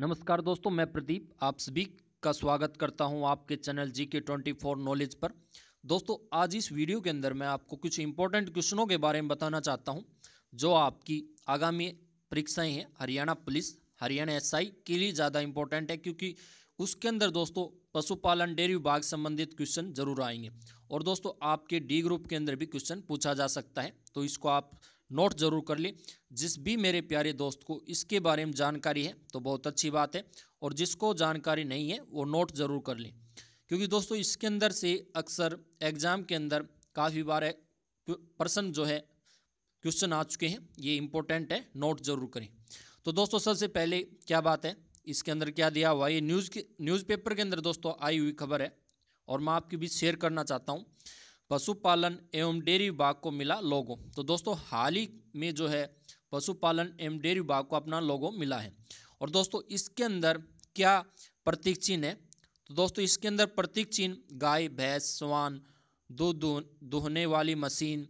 नमस्कार दोस्तों, मैं प्रदीप आप सभी का स्वागत करता हूँ आपके चैनल जी के ट्वेंटी फोर नॉलेज पर। दोस्तों, आज इस वीडियो के अंदर मैं आपको कुछ इंपॉर्टेंट क्वेश्चनों के बारे में बताना चाहता हूँ, जो आपकी आगामी परीक्षाएँ हैं। हरियाणा पुलिस, हरियाणा एसआई के लिए ज़्यादा इंपॉर्टेंट है, क्योंकि उसके अंदर दोस्तों पशुपालन, डेयरी विभाग संबंधित क्वेश्चन ज़रूर आएँगे। और दोस्तों, आपके डी ग्रुप के अंदर भी क्वेश्चन पूछा जा सकता है तो इसको आप नोट ज़रूर कर लें। जिस भी मेरे प्यारे दोस्त को इसके बारे में जानकारी है तो बहुत अच्छी बात है, और जिसको जानकारी नहीं है, वो नोट ज़रूर कर लें। क्योंकि दोस्तों, इसके अंदर से अक्सर एग्ज़ाम के अंदर काफ़ी बार प्रश्न जो है, क्वेश्चन आ चुके हैं, ये इंपॉर्टेंट है, नोट ज़रूर करें। तो दोस्तों, सबसे पहले क्या बात है? इसके अंदर क्या दिया हुआ ये न्यूज़ के, न्यूज़पेपर के अंदर दोस्तों, आई हुई खबर है, और मैं आपके बीच शेयर करना चाहता हूँ। पशुपालन एवं डेयरी विभाग को मिला लोगो। तो दोस्तों, हाल ही में जो है, पशुपालन एवं डेयरी विभाग को अपना लोगो मिला है। और दोस्तों, इसके अंदर क्या प्रतीक चिन्ह है? तो दोस्तों, इसके अंदर प्रतीक चिन्ह, गाय, भैंस स्वान दूध दुहने वाली मशीन,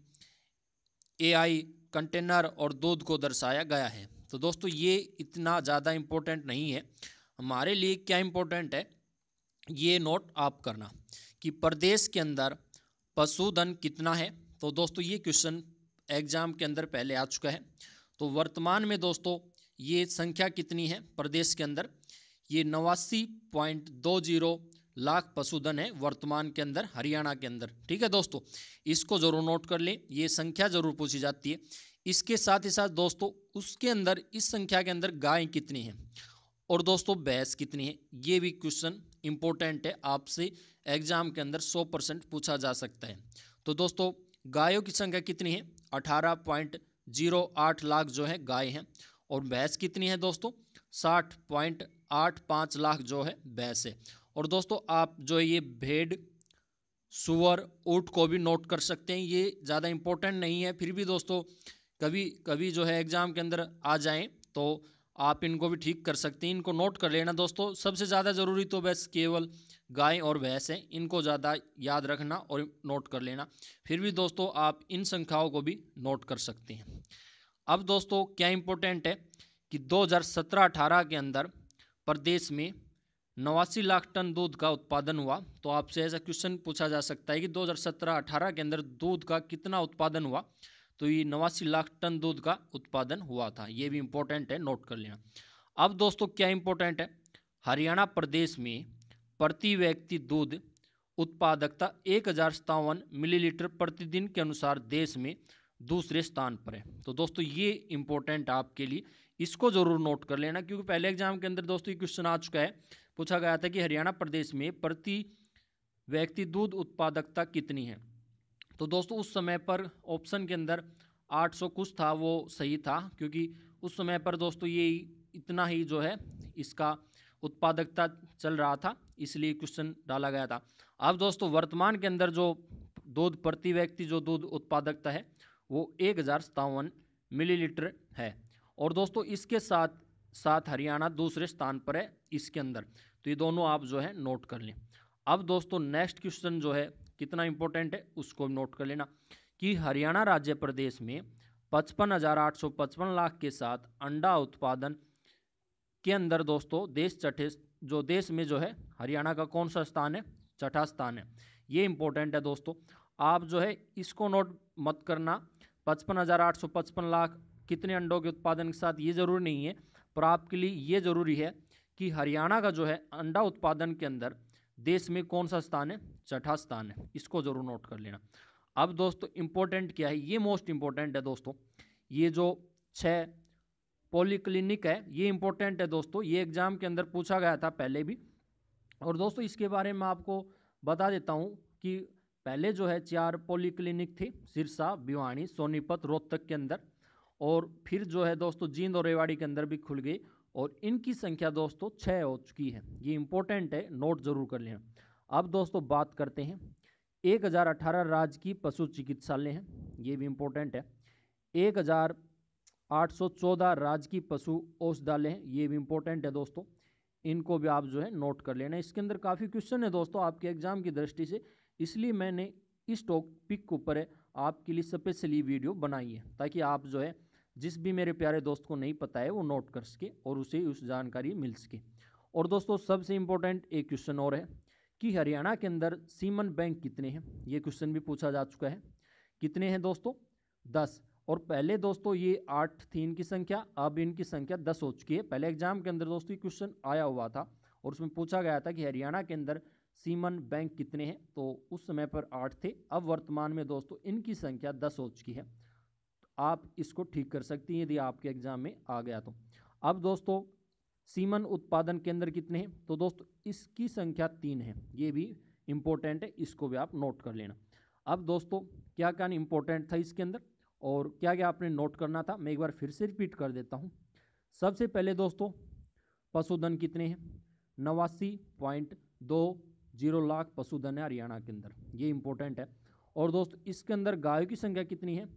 एआई कंटेनर और दूध को दर्शाया गया है। तो दोस्तों, ये इतना ज़्यादा इम्पोर्टेंट नहीं है। हमारे लिए क्या इम्पोर्टेंट है? ये नोट आप करना कि प्रदेश के अंदर पशुधन कितना है? तो दोस्तों, ये क्वेश्चन एग्ज़ाम के अंदर पहले आ चुका है। तो वर्तमान में दोस्तों, ये संख्या कितनी है प्रदेश के अंदर? ये नवासी पॉइंट दो ज़ीरो लाख पशुधन है वर्तमान के अंदर, हरियाणा के अंदर। ठीक है दोस्तों, इसको ज़रूर नोट कर लें। ये संख्या ज़रूर पूछी जाती है। इसके साथ ही साथ दोस्तों, उसके अंदर, इस संख्या के अंदर गाय कितनी है? और दोस्तों, भैंस कितनी है? ये भी क्वेश्चन इंपॉर्टेंट है, आपसे एग्ज़ाम के अंदर सौ परसेंट पूछा जा सकता है। तो दोस्तों, गायों की संख्या कितनी है? अठारह पॉइंट ज़ीरो आठ लाख जो है गाय हैं, और भैंस कितनी है दोस्तों? साठ पॉइंट आठ पाँच लाख जो है भैंस है। और दोस्तों, आप जो ये भेड़, सुअर, ऊट को भी नोट कर सकते हैं, ये ज़्यादा इम्पोर्टेंट नहीं है। फिर भी दोस्तों, कभी कभी जो है एग्ज़ाम के अंदर आ जाएँ तो आप इनको भी ठीक कर सकते हैं, इनको नोट कर लेना दोस्तों। सबसे ज़्यादा ज़रूरी तो बस केवल गाय और भैंस है, इनको ज़्यादा याद रखना और नोट कर लेना। फिर भी दोस्तों, आप इन संख्याओं को भी नोट कर सकते हैं। अब दोस्तों, क्या इम्पोर्टेंट है कि 2017-18 के अंदर प्रदेश में नवासी लाख टन दूध का उत्पादन हुआ। तो आपसे ऐसा क्वेश्चन पूछा जा सकता है कि 2017-18 के अंदर दूध का कितना उत्पादन हुआ। तो ये नवासी लाख टन दूध का उत्पादन हुआ था। ये भी इम्पोर्टेंट है नोट कर लेना। अब दोस्तों, क्या इम्पोर्टेंट है? हरियाणा प्रदेश में प्रति व्यक्ति दूध उत्पादकता एक हज़ार सत्तावन मिलीलीटर प्रतिदिन के अनुसार देश में दूसरे स्थान पर है। तो दोस्तों, ये इम्पोर्टेंट आपके लिए। इसको ज़रूर नोट कर लेना, क्योंकि पहले एग्ज़ाम के अंदर दोस्तों ये क्वेश्चन आ चुका है। पूछा गया था कि हरियाणा प्रदेश में प्रति व्यक्ति दूध उत्पादकता कितनी है? तो दोस्तों, उस समय पर ऑप्शन के अंदर 800 कुछ था, वो सही था, क्योंकि उस समय पर दोस्तों ये इतना ही जो है, इसका उत्पादकता चल रहा था, इसलिए क्वेश्चन डाला गया था। अब दोस्तों, वर्तमान के अंदर जो दूध, प्रति व्यक्ति जो दूध उत्पादकता है, वो एक हज़ार सत्तावन मिलीलीटर है। और दोस्तों, इसके साथ साथ हरियाणा दूसरे स्थान पर है, इसके अंदर। तो ये दोनों आप जो है नोट कर लें। अब दोस्तों नेक्स्ट क्वेश्चन जो है, कितना इंपॉर्टेंट है, उसको नोट कर लेना। कि हरियाणा राज्य प्रदेश में पचपन हज़ार आठ सौ पचपन लाख के साथ अंडा उत्पादन के अंदर दोस्तों, देश चठे जो देश में जो है, हरियाणा का कौन सा स्थान है? छठा स्थान है। ये इंपॉर्टेंट है दोस्तों। आप जो है, इसको नोट मत करना। पचपन हज़ार आठ सौ पचपन लाख कितने अंडों के उत्पादन के साथ, ये ज़रूरी नहीं है। पर आपके लिए ये ज़रूरी है कि हरियाणा का जो है, अंडा उत्पादन के अंदर देश में कौन सा स्थान है? छठा स्थान है। इसको ज़रूर नोट कर लेना। अब दोस्तों इम्पोर्टेंट क्या है? ये मोस्ट इम्पोर्टेंट है दोस्तों। ये जो छः पॉलीक्लिनिक है, ये इंपॉर्टेंट है दोस्तों। ये एग्ज़ाम के अंदर पूछा गया था पहले भी। और दोस्तों, इसके बारे में आपको बता देता हूँ कि पहले जो है चार पॉलीक्लिनिक थी, सिरसा, भिवानी, सोनीपत, रोहतक के अंदर। और फिर जो है दोस्तों, जींद और रेवाड़ी के अंदर भी खुल गई। और इनकी संख्या दोस्तों छः हो चुकी है। ये इंपॉर्टेंट है नोट ज़रूर कर लेना। अब दोस्तों बात करते हैं। एक हज़ार अठारह राज्य की पशु चिकित्सालय हैं। ये भी इम्पोर्टेंट है। एक हज़ार आठ सौ चौदह राजकीय पशु औषधालय हैं। ये भी इम्पोर्टेंट है दोस्तों। इनको भी आप जो है नोट कर लेना। इसके अंदर काफ़ी क्वेश्चन है दोस्तों आपके एग्ज़ाम की दृष्टि से। इसलिए मैंने इस टॉपिक के ऊपर आपके लिए स्पेशली वीडियो बनाई है, ताकि आप जो है जिस भी मेरे प्यारे दोस्त को नहीं पता है, वो नोट कर सके और उसे उस जानकारी मिल सके। और दोस्तों, सबसे इम्पोर्टेंट एक क्वेश्चन और है कि हरियाणा के अंदर सीमन बैंक कितने हैं? ये क्वेश्चन भी पूछा जा चुका है। कितने हैं दोस्तों? दस। और पहले दोस्तों, ये आठ थी इनकी संख्या, अब इनकी संख्या दस हो चुकी है। पहले एग्ज़ाम के अंदर दोस्तों, ये क्वेश्चन आया हुआ था और उसमें पूछा गया था कि हरियाणा के अंदर सीमन बैंक कितने हैं? तो उस समय पर आठ थे। अब वर्तमान में दोस्तों, इनकी संख्या दस हो चुकी है। आप इसको ठीक कर सकती हैं। यदि आपके एग्ज़ाम में आ गया तो। अब दोस्तों, सीमन उत्पादन केंद्र कितने हैं? तो दोस्तों, इसकी संख्या तीन है। ये भी इम्पोर्टेंट है, इसको भी आप नोट कर लेना। अब दोस्तों क्या क्या इम्पोर्टेंट था इसके अंदर? और क्या क्या आपने नोट करना था? मैं एक बार फिर से रिपीट कर देता हूँ। सबसे पहले दोस्तों, पशुधन कितने हैं? नवासी पॉइंट दो ज़ीरो लाख पशुधन है हरियाणा के अंदर। ये इम्पोर्टेंट है। और दोस्तों, इसके अंदर गायों की संख्या कितनी है?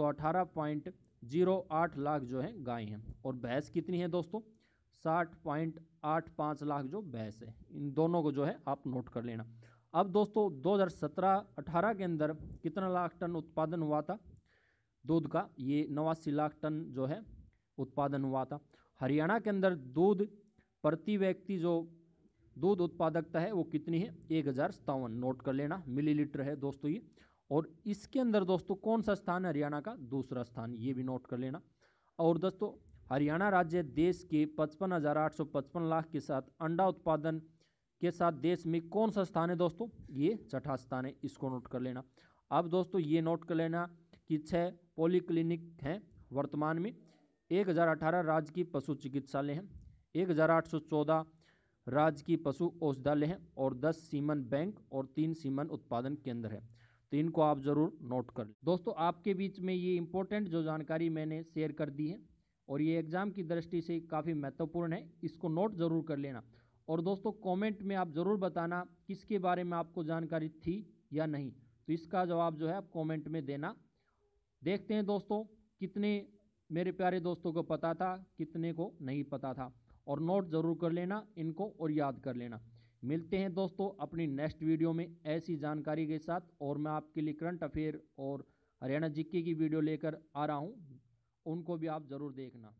तो अठारह पॉइंट ज़ीरो आठ लाख जो है गाय हैं। और भैंस कितनी है दोस्तों? साठ पॉइंट आठ पाँच लाख जो भैंस है। इन दोनों को जो है आप नोट कर लेना। अब दोस्तों 2017-18 के अंदर कितना लाख टन उत्पादन हुआ था? दूध का, ये नवासी लाख टन जो है उत्पादन हुआ था। हरियाणा के अंदर दूध प्रति व्यक्ति जो दूध उत्पादकता है वो कितनी है? एक हज़ार सतावन नोट कर लेना, मिलीलीटर है दोस्तों ये। और इसके अंदर दोस्तों कौन सा स्थान है? हरियाणा का। दूसरा स्थान, ये भी नोट कर लेना। और दोस्तों, हरियाणा राज्य देश के पचपन हज़ार आठ सौ पचपन लाख के साथ अंडा उत्पादन के साथ देश में कौन सा स्थान है दोस्तों? ये छठा स्थान है, इसको नोट कर लेना। अब दोस्तों, ये नोट कर लेना कि छः पॉलीक्लिनिक हैं वर्तमान में। एक हज़ार अठारह राज्य की पशु चिकित्सालय हैं। एक हज़ार आठ सौ चौदह राज्य की पशु औषधालय हैं। और दस सीमन बैंक और तीन सीमन उत्पादन केंद्र है। तो इनको आप ज़रूर नोट कर दोस्तों, आपके बीच में ये इंपॉर्टेंट जो जानकारी मैंने शेयर कर दी है और ये एग्ज़ाम की दृष्टि से काफ़ी महत्वपूर्ण है, इसको नोट ज़रूर कर लेना। और दोस्तों कमेंट में आप ज़रूर बताना किसके बारे में आपको जानकारी थी या नहीं। तो इसका जवाब जो है आप कमेंट में देना। देखते हैं दोस्तों, कितने मेरे प्यारे दोस्तों को पता था, कितने को नहीं पता था। और नोट ज़रूर कर लेना, इनको और याद कर लेना। मिलते हैं दोस्तों अपनी नेक्स्ट वीडियो में ऐसी जानकारी के साथ और मैं आपके लिए करंट अफेयर और हरियाणा जिक्के की वीडियो लेकर आ रहा हूँ। उनको भी आप ज़रूर देखना।